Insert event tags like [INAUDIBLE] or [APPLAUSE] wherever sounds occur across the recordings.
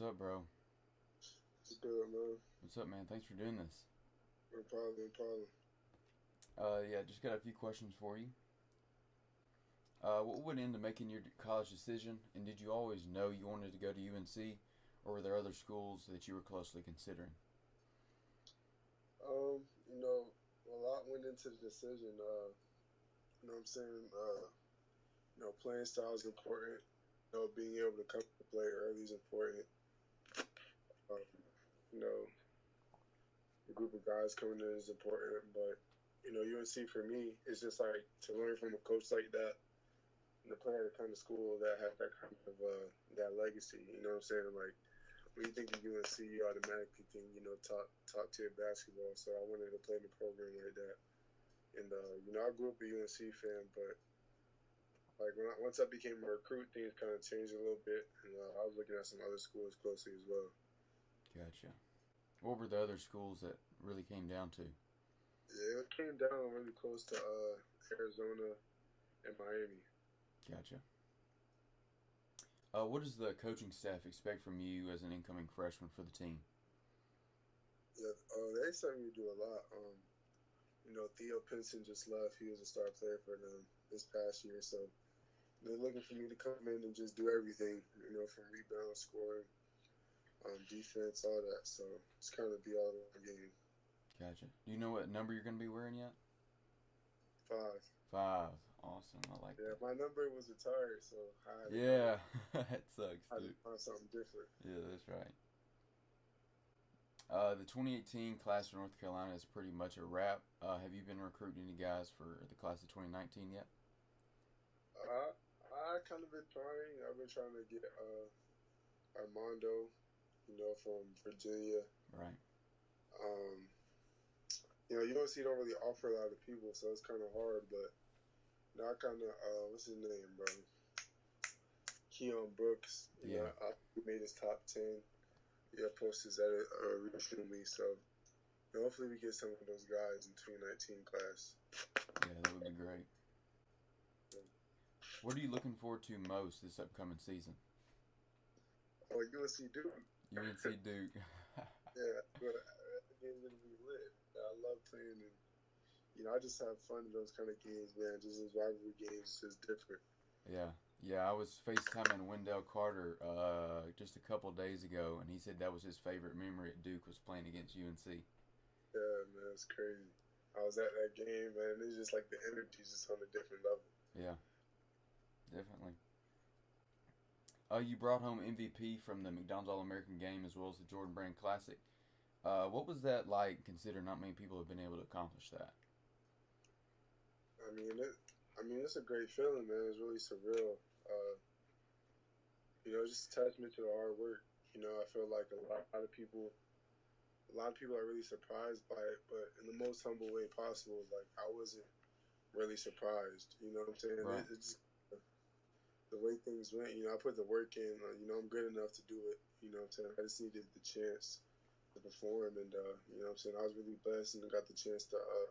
What's up, bro? What's good, man? What's up, man? Thanks for doing this. No problem, no problem. Uh, yeah, just got a few questions for you. Uh, what went into making your college decision, and did you always know you wanted to go to UNC, or were there other schools that you were closely considering? Um, you know, a lot went into the decision. Uh, you know what I'm saying? Uh, you know, playing style is important. You know, being able to come to play early is important. Um, you know, the group of guys coming in is important, but you know, UNC for me is just like to learn from a coach like that and to play at a kind of school that has that kind of uh, that legacy. You know what I'm saying? Like when you think of UNC, you automatically think you know top top tier basketball. So I wanted to play in a program like that. And uh, you know, I grew up a UNC fan, but like when I, once I became a recruit, things kind of changed a little bit, and uh, I was looking at some other schools closely as well. Gotcha. What were the other schools that really came down to? Yeah, it came down really close to uh, Arizona and Miami. Gotcha. Uh, what does the coaching staff expect from you as an incoming freshman for the team? Yeah, uh, they expect me to do a lot. Um, you know, Theo Pinson just left. He was a star player for them this past year, so they're looking for me to come in and just do everything. You know, from rebound, scoring, um, defense, all that. So it's kind of be all in one game. Gotcha. Do you know what number you're going to be wearing yet? Five. Five. Awesome. I like Yeah, that. my number was retired, so I Yeah, [LAUGHS] that sucks, I dude. find something different. Yeah, that's right. Uh, the 2018 class of North Carolina is pretty much a wrap. Uh, have you been recruiting any guys for the class of 2019 yet? I I kind of been trying. I've been trying to get uh, Armando, you know, from Virginia. Right. Um, you know, UNC don't really offer a lot of people, so it's kind of hard. But now I kind of uh, what's his name, bro? Keion Brooks. You Yeah. know, I, he made his top ten. Yeah, posted that uh, recently. So you hopefully we get some of those guys in 2019 class. Yeah, that would be great. What are you looking forward to most this upcoming season? Oh, UNC Duke. UNC Duke. [LAUGHS] Yeah, but the game's gonna be lit. I love playing, and you know, I just have fun in those kind of games, man. Just those rivalry games, is different. yeah, yeah. I was FaceTiming Wendell Carter uh, just a couple days ago, and he said that was his favorite memory at Duke was playing against UNC. Yeah, man, it's crazy. I was at that game, man. It's just like the energy's just on a different level. Yeah, definitely. Uh, you brought home MVP from the McDonald's All American game as well as the Jordan Brand Classic. Uh, what was that like? Considering not many people have been able to accomplish that. I mean, it. I mean, it's a great feeling, man. It's really surreal. Uh, you know, just a testament to the hard work. You know, I feel like a lot, a lot of people, a lot of people are really surprised by it, but in the most humble way possible. Like I wasn't really surprised. You know what I'm saying? Right. It, it's the way things went. You know, I put the work in. Uh, you know, I'm good enough to do it. You know what I'm saying? I just needed the chance to perform, and uh, you know what I'm saying? I was really blessed and got the chance to. Uh,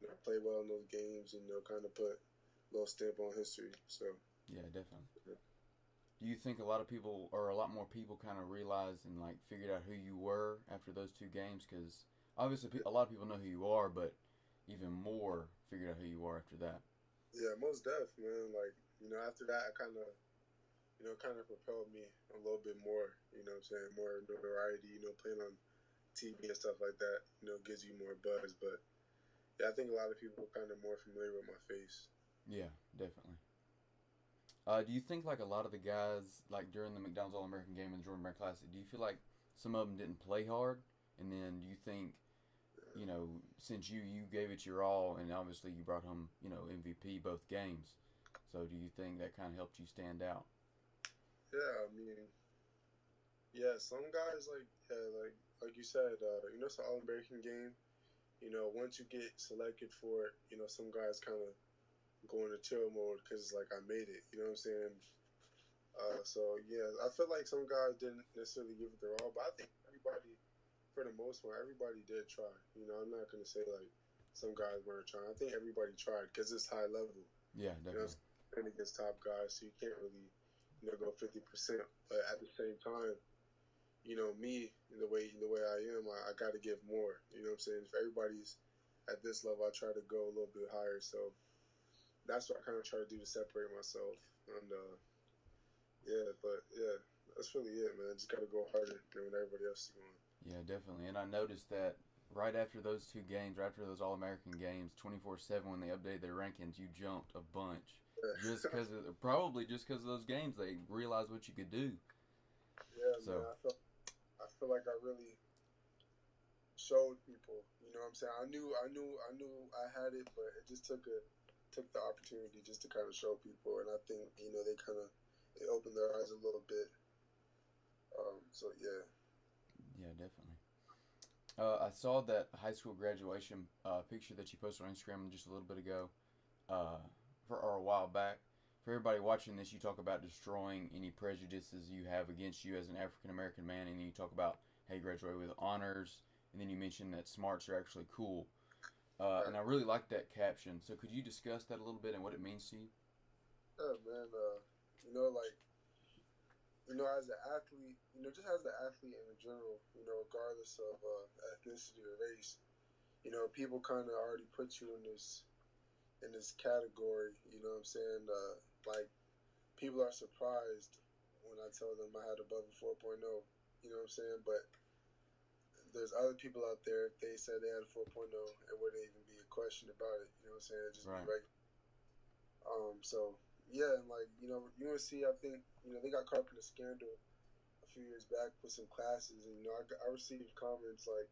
you know, play well in those games and you know, kind of put a little stamp on history. So Yeah, definitely. Yeah. Do you think a lot of people, or a lot more people, kind of realized and like figured out who you were after those two games? Because obviously, a lot of people know who you are, but even more figured out who you are after that. yeah, most def, man. Like you know, after that, I kind of, you know, kind of propelled me a little bit more. You know, what I'm saying more notoriety. You know, playing on TV and stuff like that. You know, gives you more buzz. But yeah, I think a lot of people are kind of more familiar with my face. Yeah, definitely. Uh, do you think like a lot of the guys, like during the McDonald's All American game and Jordan Brand Classic, do you feel like some of them didn't play hard? And then do you think, you know, since you you gave it your all, and obviously you brought home, you know, MVP both games, so do you think that kind of helped you stand out? Yeah, I mean, yeah, some guys like yeah, like like you said, uh, you know, it's an All American game. You know, once you get selected for it, you know, some guys kind of go into chill mode because it's like I made it. You know what I'm saying? Uh, so yeah, I feel like some guys didn't necessarily give it their all, but I think everybody, for the most part, everybody did try. You know, I'm not gonna say like some guys weren't trying. I think everybody tried because it's high level Yeah, you know, definitely. Playing against top guys, so you can't really, you know, go fifty percent. But at the same time, you know, me in the way in the way I am, I, I got to give more. You know what I'm saying? If everybody's at this level, I try to go a little bit higher. So that's what I kind of try to do to separate myself. And uh, yeah, but yeah, that's really it, man. Just got to go harder than everybody else is going. Yeah, definitely. And I noticed that right after those two games, right after those All American games, twenty four seven, when they updated their rankings, you jumped a bunch. Just because, probably just because of those games, they realized what you could do. Yeah, so. man. I felt I feel like I really showed people. You know what I'm saying? I knew, I knew, I knew I had it, but it just took a took the opportunity just to kind of show people, and I think you know they kind of it opened their eyes a little bit. Um, so yeah. Yeah, definitely. Uh, I saw that high school graduation uh, picture that you posted on Instagram just a little bit ago, uh, for or a while back. For everybody watching this, you talk about destroying any prejudices you have against you as an African American man, and then you talk about how you graduated with honors, and then you mention that smarts are actually cool. Uh, and I really like that caption. So could you discuss that a little bit and what it means to you? Yeah, man. Uh, you know, like you know, as an athlete, you know, just as an athlete in general, you know, regardless of uh, ethnicity or race, you know, people kind of already put you in this in this category. You know what I'm saying? Uh, like, people are surprised when I tell them I had above a 4.0. You know what I'm saying? But there's other people out there. If they said they had a 4.0, it wouldn't even be a question about it. You know what I'm saying? It'd just right. be regular. Um. So yeah, and like you know, UNC, I think you know they got caught up in a scandal a few years back with some classes, and you know I, I received comments like,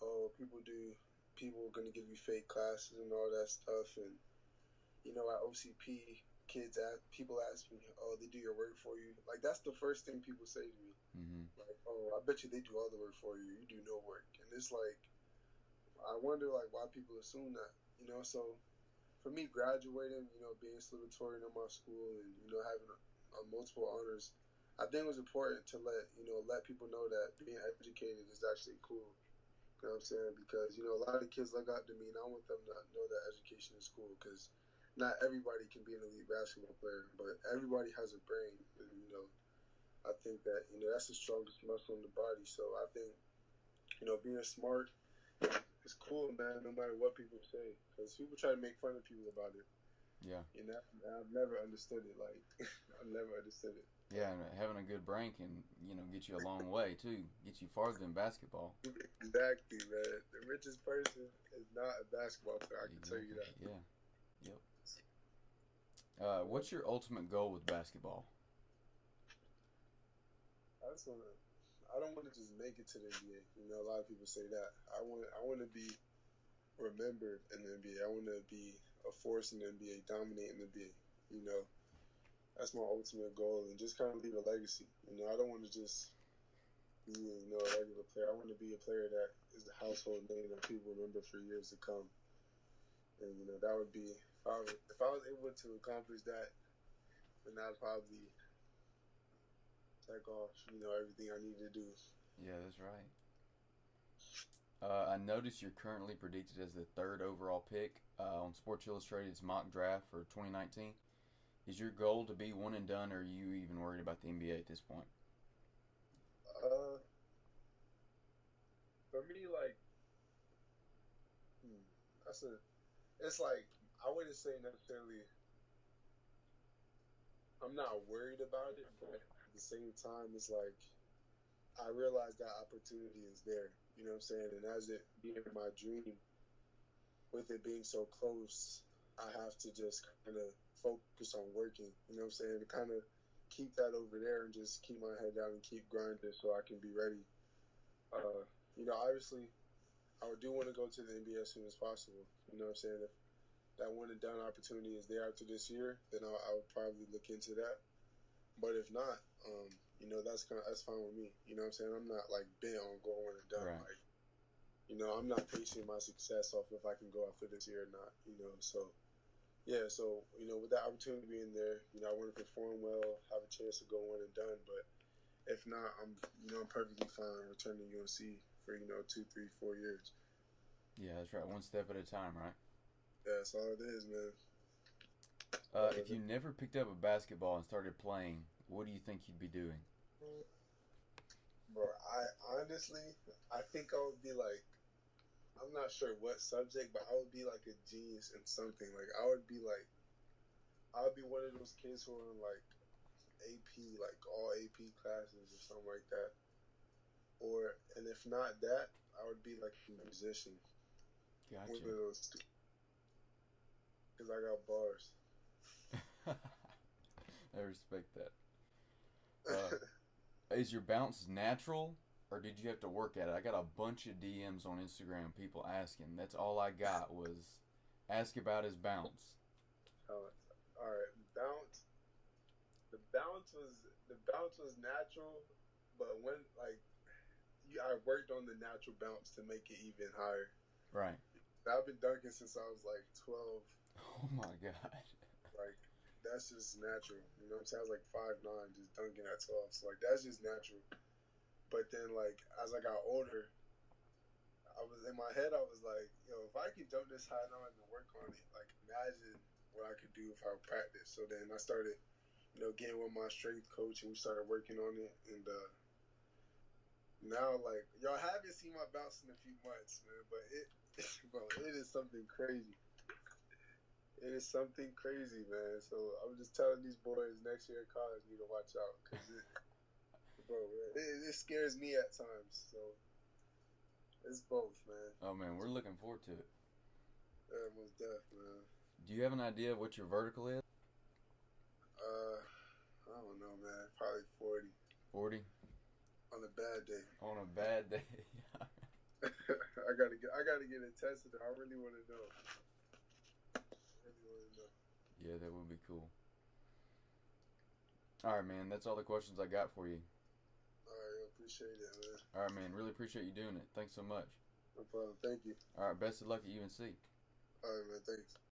"Oh, people do, people are gonna give you fake classes and all that stuff," and you know at OCP, kids ask people ask me, "Oh, they do your work for you?" Like that's the first thing people say to me. Mm-hmm. Like, "Oh, I bet you they do all the work for you. You do no work," and it's like, I wonder like why people assume that, you know. So for me, graduating, you know, being a salutatorian in my school, and you know, having uh, multiple honors, I think it was important to let you know let people know that being educated is actually cool. You know what I'm saying? Because you know, a lot of kids look up to me, and I want them to know that education is cool. Because not everybody can be an elite basketball player, but everybody has a brain, and you know, I think that you know that's the strongest muscle in the body. So I think you know being smart it's cool, man. No matter what people say, because people try to make fun of people about it. Yeah. You know, I've never understood it. Like, [LAUGHS] I've never understood it. Yeah, and having a good brain can, you know, get you a long way too. Get you farther than basketball. Exactly, man. The richest person is not a basketball player. I can exactly. tell you that. Yeah. Yep. Uh, what's your ultimate goal with basketball? I just want to I don't want to just make it to the NBA. You know, a lot of people say that. I want I want to be remembered in the NBA. I want to be a force in the NBA, dominating the NBA. You know, that's my ultimate goal, and just kind of leave a legacy. You know, I don't want to just be you know a regular player. I want to be a player that is the household name that people remember for years to come. And you know, that would be if I was, if I was able to accomplish that, then I'd probably take off, you know, everything I need to do. Yeah, that's right. Uh, I noticed you're currently predicted as the third overall pick uh, on Sports Illustrated's mock draft for 2019. Is your goal to be one and done, or are you even worried about the NBA at this point? Uh, for me, like, hmm, that's a. It's like I wouldn't say necessarily. I'm not worried about it, but at the same time, it's like I realize that opportunity is there. You know what I'm saying? And as it being my dream, with it being so close, I have to just kind of focus on working. You know what I'm saying? To kind of keep that over there and just keep my head down and keep grinding so I can be ready. Uh, you know, obviously, I do want to go to the NBA as soon as possible. You know what I'm saying? If that one and done opportunity is there after this year, then I'll, I would probably look into that. But if not, um, you know, that's kind of, that's fine with me. You know what I'm saying? I'm not like bent on going and done. Right. Like, you know, I'm not basing my success off if I can go after this year or not. You know, so yeah, so you know, with that opportunity being there, you know, I want to perform well, have a chance to go one and done. But if not, I'm you know I'm perfectly fine returning to UNC for you know two, three, four years. Yeah, that's right. One step at a time, right? Yeah, that's all it is, man. Uh, if you never picked up a basketball and started playing, what do you think you'd be doing? Bro, I honestly, I think I would be like, I'm not sure what subject, but I would be like a genius in something. Like I would be like, I would be one of those kids who are in like AP, like all AP classes or something like that. Or and if not that, I would be like a musician. Gotcha. One of those two. Cause I got bars. [LAUGHS] I respect that. Uh, [LAUGHS] Is your bounce natural, or did you have to work at it? I got a bunch of DMs on Instagram, people asking. That's all I got was ask about his bounce. Oh, all right, bounce. The bounce was the bounce was natural, but when like you, I worked on the natural bounce to make it even higher. Right. I've been dunking since I was like twelve. Oh my god. Like that's just natural. You know what I'm saying? I was like five nine, just dunking at twelve. So like that's just natural. But then like as I got older, I was in my head. I was like, yo, if I could jump this high and had to work on it, like imagine what I could do if I practice. So then I started, you know, getting with my strength coach and we started working on it. And uh now like y'all haven't seen my bounce in a few months, man. But it, [LAUGHS] bro, it is something crazy. It is something crazy, man. So I'm just telling these boys next year at college need to watch out because it, [LAUGHS] bro, it, it scares me at times. So it's both, man. Oh man, we're looking forward to it. Yeah, most def, man. Do you have an idea of what your vertical is? Uh, I don't know, man. Probably forty 40 on a bad day. on a bad day. [LAUGHS] [LAUGHS] I gotta get. I gotta get it tested. I really want to know. Really want to know. yeah, that would be cool. All right, man. That's all the questions I got for you. All right, appreciate it, man. All right, man. Really appreciate you doing it. Thanks so much. No problem. Thank you. All right, best of luck at UNC. All right, man. Thanks.